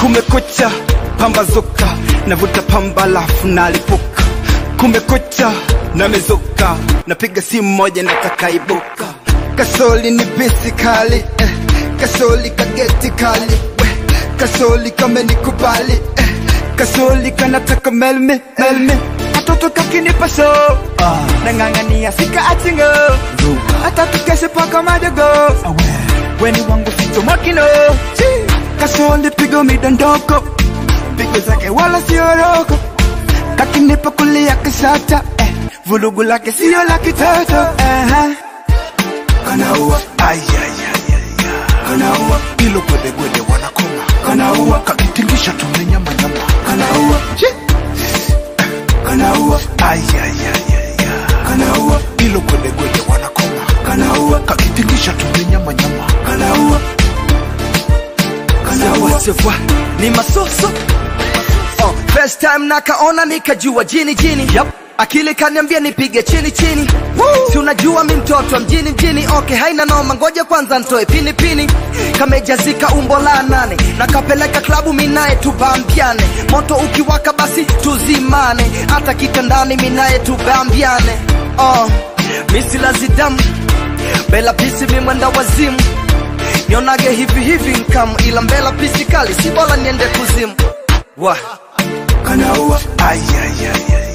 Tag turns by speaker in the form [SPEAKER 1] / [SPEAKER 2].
[SPEAKER 1] kumekucha pambazuka navuta pamba lafu nalipuka kumekucha namezuka napiga simu moja natakaibuka kasoli ni bisi kali eh. kasoli kageti kali eh. kasoli kamenikubali eh. kasoli kanataka melmi melmi katoto kakinipa ah. nang'ang'ania sika atingo hata tukeshe paka madogo weni wangu ficho makino. Kasonde pigo midondoko. Pigo zake wala sioroko kakinipa kulia kisata eh. vulugu lake sio la kitoto uh-huh.
[SPEAKER 2] kanaua. Kanaua. Ilo gwedegwede wanakoma. Kanaua. Kakitingisha tumenyamanyama kanaua
[SPEAKER 3] voit ni masoso. Oh, first time nakaona nikajua jini jini. Yep. akili kaniambia nipige chini chini. Si unajua mi mtoto mjini mjini. Okay haina noma ngoja kwanza ntoe pini pini. Kamejazika umbo la nane nakapeleka klabu minaye tubambiane moto ukiwaka basi tuzimane. Hata kitandani minaye tubambiane oh, misilazidamu bela pisi mimwenda wazimu nionage hivi hivi nkamu ila mbela pisikali si bora niende kuzimu. Wa
[SPEAKER 2] kanaua. Kanaua